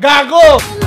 Gago!